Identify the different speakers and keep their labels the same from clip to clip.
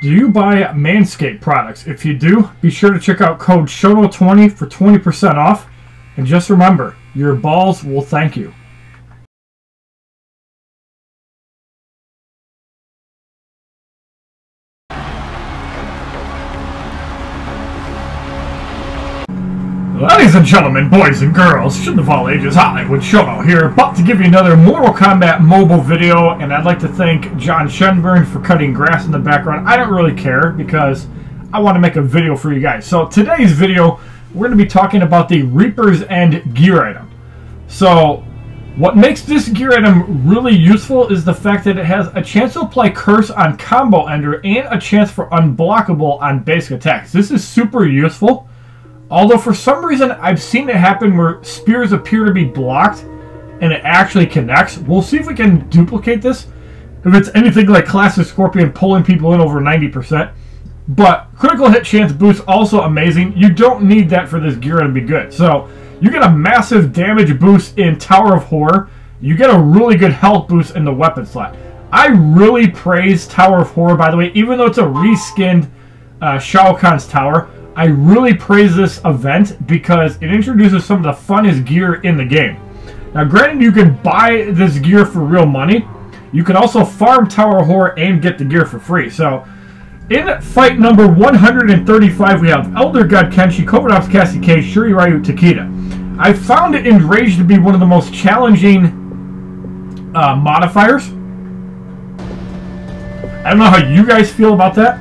Speaker 1: Do you buy Manscaped products? If you do, be sure to check out code SHONO20 for 20% off. And just remember, your balls will thank you. Ladies and gentlemen, boys and girls, shouldn't of all ages, Hollywood Shono here, about to give you another Mortal Kombat mobile video, and I'd like to thank John Shenburn for cutting grass in the background. I don't really care, because I want to make a video for you guys. So today's video, we're going to be talking about the Reaper's End gear item. So, what makes this gear item really useful is the fact that it has a chance to apply Curse on Combo Ender and a chance for unblockable on basic attacks. This is super useful. Although for some reason I've seen it happen where spears appear to be blocked and it actually connects. We'll see if we can duplicate this. If it's anything like Classic Scorpion pulling people in over 90%. But critical hit chance boost also amazing. You don't need that for this gear to be good. So you get a massive damage boost in Tower of Horror. You get a really good health boost in the weapon slot. I really praise Tower of Horror, by the way, even though it's a reskinned uh, Shao Kahn's Tower. I really praise this event because it introduces some of the funnest gear in the game. Now, granted, you can buy this gear for real money. You can also farm Tower Horror and get the gear for free. So, in fight number 135, we have Elder God Kenshi, Cobra Ops Cassie Cage, Shirai Ryu Takeda. I found it Enraged to be one of the most challenging uh, modifiers. I don't know how you guys feel about that.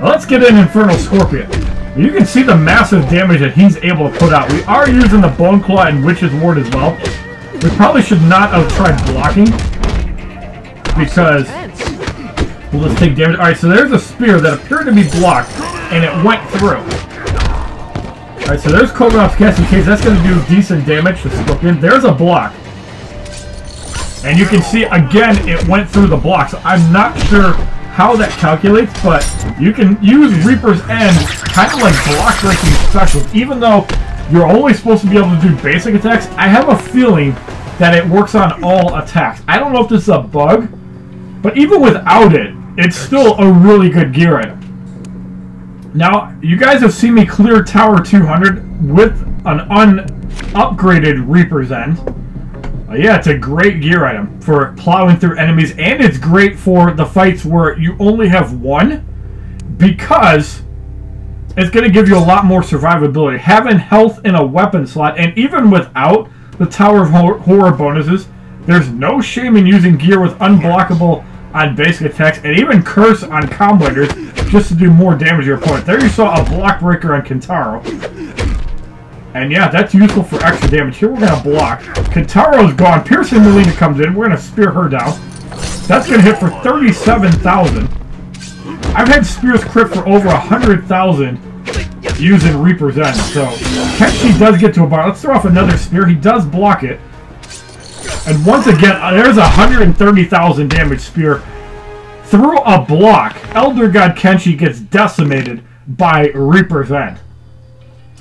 Speaker 1: Let's get in Infernal Scorpion. You can see the massive damage that he's able to put out. We are using the Bone Claw and Witch's Ward as well. We probably should not have tried blocking. Because we'll just take damage. Alright, so there's a spear that appeared to be blocked, and it went through. Alright, so there's Ops Cassie Cage. That's going to do decent damage to Scorpion. There's a block. And you can see, again, it went through the block. So I'm not sure how that calculates, but you can use Reaper's End kind of like block breaking specials. Even though you're only supposed to be able to do basic attacks, I have a feeling that it works on all attacks. I don't know if this is a bug, but even without it, it's still a really good gear item. Now, you guys have seen me clear Tower 200 with an unupgraded Reaper's End. Uh, yeah, it's a great gear item for plowing through enemies, and it's great for the fights where you only have one, because it's going to give you a lot more survivability. Having health in a weapon slot, and even without the Tower of Horror bonuses, there's no shame in using gear with unblockable on basic attacks, and even Curse on combiners just to do more damage to your opponent. There you saw a block breaker on Kentaro. And yeah, that's useful for extra damage. Here we're going to block. Kentaro's gone. Piercing Mileena comes in. We're going to spear her down. That's going to hit for 37,000. I've had spears crit for over 100,000 using Reaper's End. So Kenshi does get to a bar. Let's throw off another spear. He does block it. And once again, uh, there's a 130,000 damage spear. Through a block, Elder God Kenshi gets decimated by Reaper's End.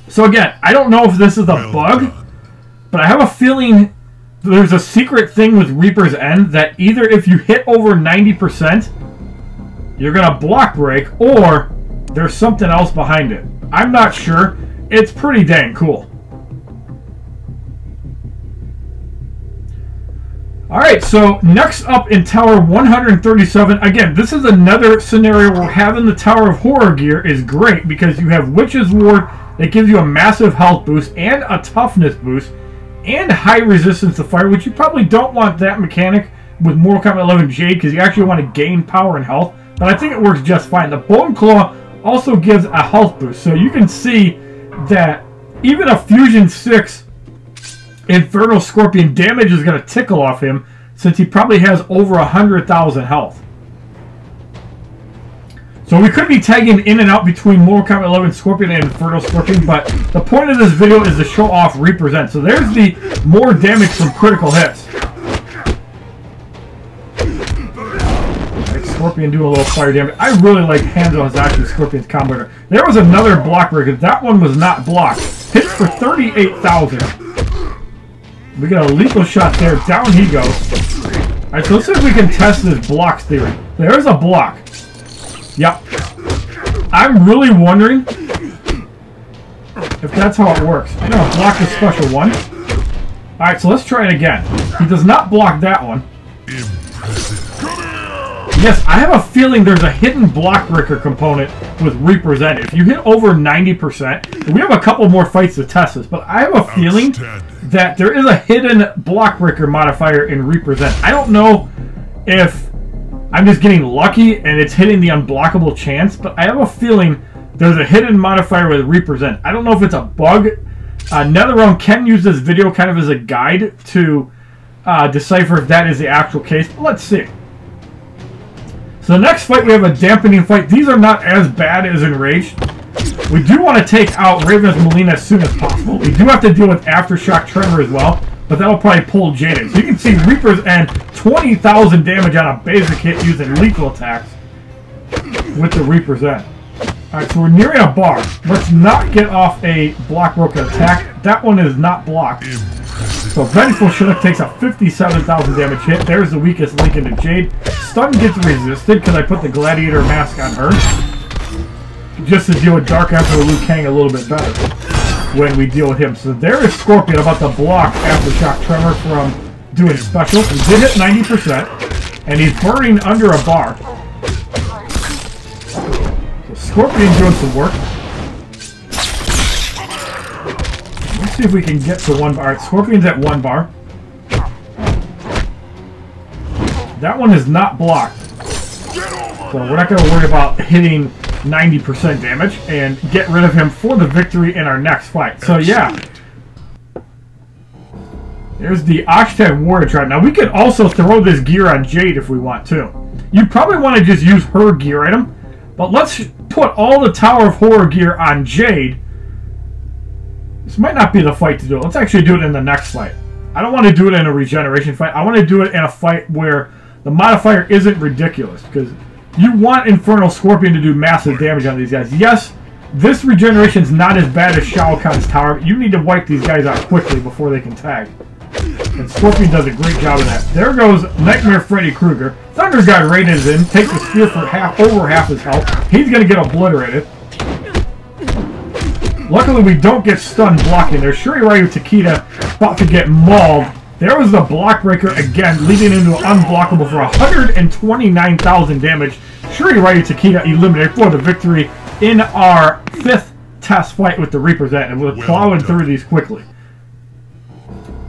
Speaker 1: So again, I don't know if this is a well bug, done. but I have a feeling there's a secret thing with Reaper's End that either if you hit over 90%, you're going to block break, or there's something else behind it. I'm not sure. It's pretty dang cool. Alright, so next up in Tower 137, again, this is another scenario where having the Tower of Horror gear is great because you have Witch's Ward that gives you a massive health boost and a toughness boost and high resistance to fire, which you probably don't want that mechanic with Mortal Kombat 11 Jade because you actually want to gain power and health. But I think it works just fine. The Bone Claw also gives a health boost, so you can see that even a Fusion 6 Infernal Scorpion damage is going to tickle off him since he probably has over 100,000 health. So we could be tagging in and out between Mortal Kombat 11 Scorpion and Infernal Scorpion, but the point of this video is to show off Reaper's End. So there's the more damage from critical hits. Scorpion doing a little fire damage. I really like Hanzo Hasashi Scorpion's combo. There was another block breaker. That one was not blocked. Hits for 38,000. We got a lethal shot there. Down he goes. Alright, so let's see if we can test this block theory. There's a block. Yep. I'm really wondering if that's how it works. I'm going to block the special one. Alright, so let's try it again. He does not block that one. Yes, I have a feeling there's a hidden block breaker component with Reaper's End. If you hit over 90%, we have a couple more fights to test this, but I have a feeling that there is a hidden block breaker modifier in Reaper's End. I don't know if I'm just getting lucky and it's hitting the unblockable chance, but I have a feeling there's a hidden modifier with Reaper's End. I don't know if it's a bug. Uh, NetherRealm can use this video kind of as a guide to uh, decipher if that is the actual case. But let's see. So the next fight, we have a dampening fight. These are not as bad as Enraged. We do want to take out Ravenous Mileena as soon as possible. We do have to deal with Aftershock Tremor as well, but that'll probably pull Jaded. So you can see Reaper's End 20,000 damage on a basic hit using lethal attacks with the Reaper's End. Alright, so we're nearing a bar. Let's not get off a block broken attack. That one is not blocked. So Vengeful Chinook takes a 57,000 damage hit. There's the weakest link into Jade. Stun gets resisted because I put the Gladiator mask on her. Just to deal with Dark Emperor Liu Kang a little bit better when we deal with him. So there is Scorpion about to block Aftershock Tremor from doing special. He did hit 90%, and he's burning under a bar. So Scorpion doing some work. Let's see if we can get to one bar. Scorpion's at one bar. That one is not blocked. So we're not going to worry about hitting 90% damage and get rid of him for the victory in our next fight. So yeah. There's the Oxtag Warrior Tribe. Now we could also throw this gear on Jade if we want to. You probably want to just use her gear item. But let's put all the Tower of Horror gear on Jade this might not be the fight to do it. Let's actually do it in the next fight. I don't want to do it in a regeneration fight. I want to do it in a fight where the modifier isn't ridiculous. Because you want Infernal Scorpion to do massive damage on these guys. Yes, this regeneration is not as bad as Shao Kahn's tower. but you need to wipe these guys out quickly before they can tag. And Scorpion does a great job of that. There goes Nightmare Freddy Krueger. Thunder God Raiden in, takes the spear for half over half his health. He's going to get obliterated. Luckily, we don't get stunned blocking there. Shirai Ryu Takeda about to get mauled. There was the block breaker again, leading into unblockable for 129,000 damage. Shirai Ryu Takeda eliminated for the victory in our fifth test fight with the Reaper's End, and we're plowing through these quickly.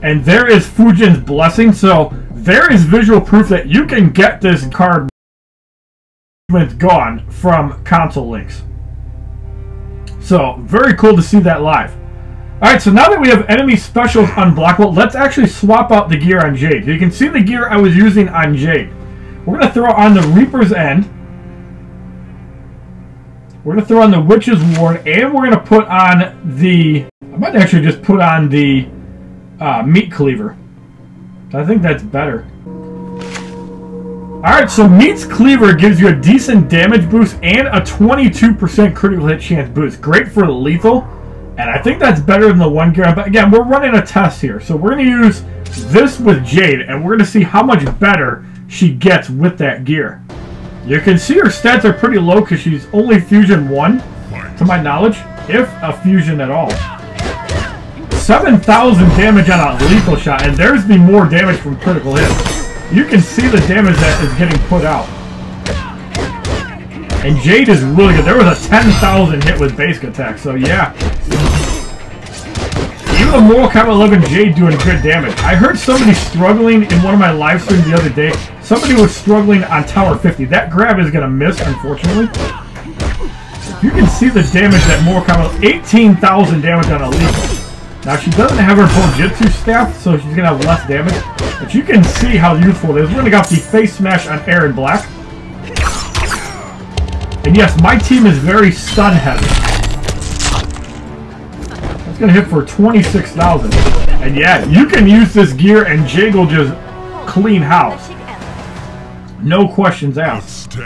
Speaker 1: And there is Fujin's Blessing, so there is visual proof that you can get this card gone from console links. So, very cool to see that live. Alright, so now that we have enemy specials unblockable, let's actually swap out the gear on Jade. You can see the gear I was using on Jade. We're going to throw on the Reaper's End. We're going to throw on the Witch's Ward, and we're going to put on the... I might actually just put on the uh, Meat Cleaver. I think that's better. Alright, so Meat's Cleaver gives you a decent damage boost and a 22% critical hit chance boost. Great for lethal, and I think that's better than the one gear. But again, we're running a test here, so we're going to use this with Jade, and we're going to see how much better she gets with that gear. You can see her stats are pretty low because she's only Fusion 1, to my knowledge, if a Fusion at all. 7,000 damage on a lethal shot, and there's the more damage from critical hits. You can see the damage that is getting put out. And Jade is really good. There was a 10,000 hit with basic attack, so yeah. Even the Mortal Kombat 11 Jade doing good damage. I heard somebody struggling in one of my live streams the other day. Somebody was struggling on Tower 50. That grab is going to miss, unfortunately. You can see the damage that Mortal Kombat... 18,000 damage on a lethal. Now she doesn't have her Bojutsu staff, so she's gonna have less damage. But you can see how useful it is. We're gonna got the face smash on Erron Black. And yes, my team is very stun heavy. That's gonna hit for 26,000. And yeah, you can use this gear and will just clean house. No questions asked.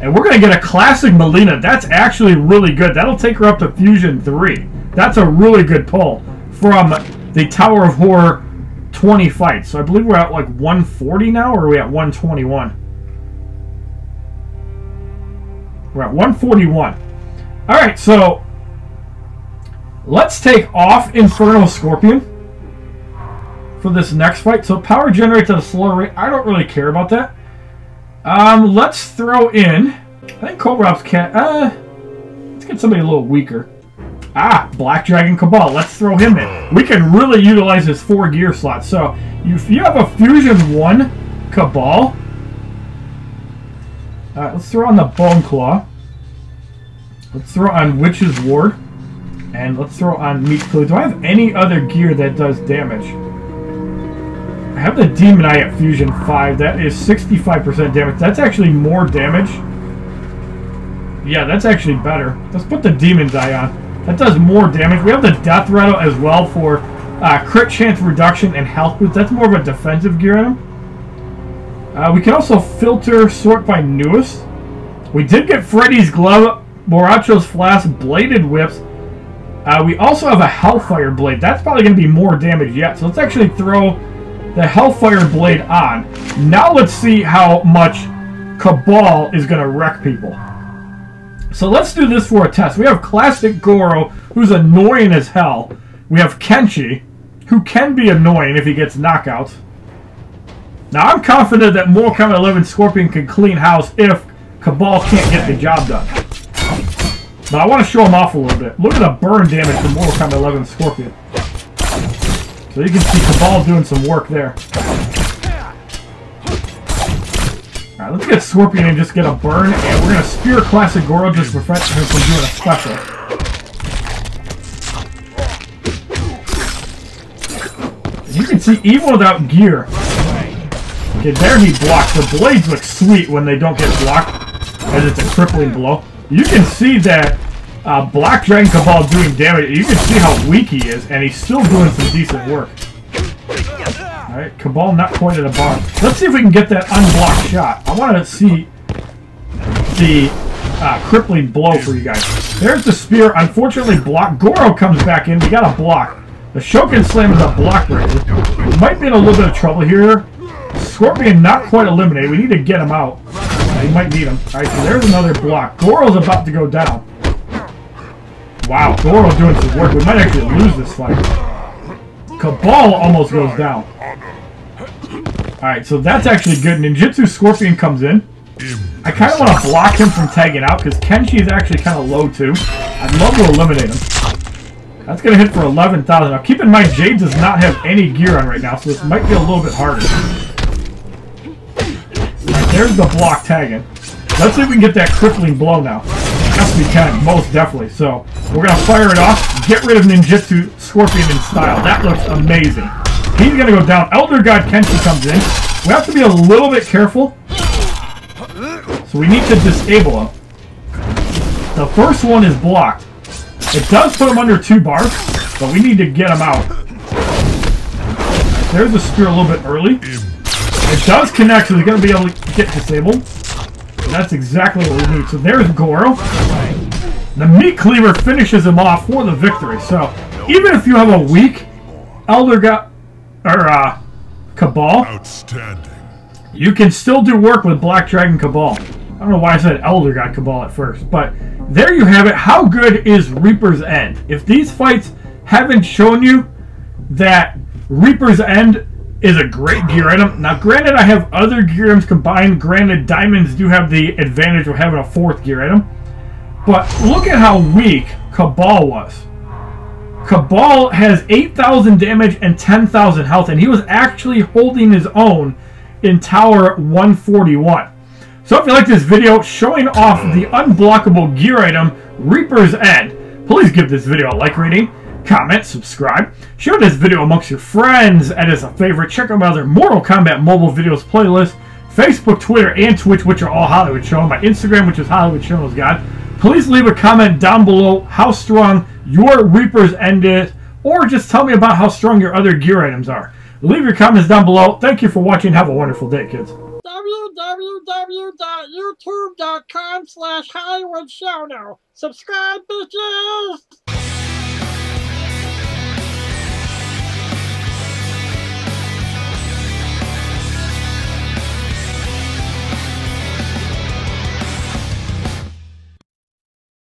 Speaker 1: And we're going to get a classic Mileena. That's actually really good. That'll take her up to Fusion 3. That's a really good pull from the Tower of Horror 20 fights. So I believe we're at like 140 now, or are we at 121? We're at 141. Alright, so let's take off Infernal Scorpion for this next fight. So power generates at a slower rate. I don't really care about that. Um, let's throw in. I think Cobra cat. Uh, let's get somebody a little weaker. Ah, Black Dragon Kabal. Let's throw him in. We can really utilize his four gear slots. So if you have a Fusion one Kabal, Alright, let's throw on the Bone Claw. Let's throw on Witch's Ward. And let's throw on Meat Cleaver. Do I have any other gear that does damage? I have the Demon Eye at Fusion 5. That is 65% damage. That's actually more damage. Yeah, that's actually better. Let's put the Demon Eye on. That does more damage. We have the Death Rattle as well for uh, crit chance reduction and health boost. That's more of a defensive gear item. Uh, we can also filter sort by newest. We did get Freddy's Glove, Borracho's Flask, Bladed Whips. Uh, we also have a Hellfire Blade. That's probably going to be more damage yet. So let's actually throw the Hellfire Blade on. Now let's see how much Kabal is going to wreck people. So let's do this for a test. We have Classic Goro, who's annoying as hell. We have Kenshi, who can be annoying if he gets knockouts. Now I'm confident that Mortal Kombat 11 Scorpion can clean house if Kabal can't get the job done. But I want to show him off a little bit. Look at the burn damage from Mortal Kombat 11 Scorpion. So you can see Kabal doing some work there. Alright, let's get Scorpion and just get a burn, and we're going to Spear Classic Goro just to prevent him from doing a special. You can see, even without gear... Okay, there he blocks. The blades look sweet when they don't get blocked, as it's a crippling blow. You can see that uh, Black Dragon Kabal doing damage. You can see how weak he is, and he's still doing some decent work. Alright, Kabal not quite at a bar. Let's see if we can get that unblocked shot. I want to see the uh, crippling blow for you guys. There's the spear. Unfortunately, block. Goro comes back in. We got a block. The Shokan Slam is a block breaker. Might be in a little bit of trouble here. Scorpion not quite eliminated. We need to get him out. He might need him. Alright, so there's another block. Goro's about to go down. Wow, Goro doing some work. We might actually lose this fight. Kabal almost goes down. Alright, so that's actually good. Ninjutsu Scorpion comes in. I kind of want to block him from tagging out because Kenshi is actually kind of low too. I'd love to eliminate him. That's going to hit for 11,000. Now keep in mind, Jade does not have any gear on right now, so this might be a little bit harder. There's the block tagging. Let's see if we can get that crippling blow now. Yes, we can, most definitely. So, we're going to fire it off, get rid of Ninjutsu Scorpion in style. That looks amazing. He's going to go down. Elder God Kenshi comes in. We have to be a little bit careful. So we need to disable him. The first one is blocked. It does put him under two bars, but we need to get him out. There's the spear a little bit early. It does connect, so he's going to be able to get disabled. That's exactly what we need. So there's Goro. The Meat Cleaver finishes him off for the victory. So even if you have a weak Elder God or uh, Kabal,
Speaker 2: Outstanding.
Speaker 1: you can still do work with Black Dragon Kabal. I don't know why I said Elder God Kabal at first, but there you have it. How good is Reaper's End? If these fights haven't shown you that Reaper's End is a great gear item. Now, granted, I have other gear items combined. Granted, diamonds do have the advantage of having a fourth gear item. But look at how weak Kabal was. Kabal has 8,000 damage and 10,000 health, and he was actually holding his own in Tower 141. So if you like this video showing off the unblockable gear item, Reaper's End, please give this video a like rating comment, subscribe, share this video amongst your friends, and as a favorite, check out my other Mortal Kombat mobile videos playlist, Facebook, Twitter, and Twitch, which are all Hollywood Shono, my Instagram, which is Hollywood Shows God. Please leave a comment down below how strong your Reaper's End is, or just tell me about how strong your other gear items are. Leave your comments down below. Thank you for watching. Have a wonderful day, kids.
Speaker 3: www.youtube.com slash Hollywood Shono. Subscribe, bitches!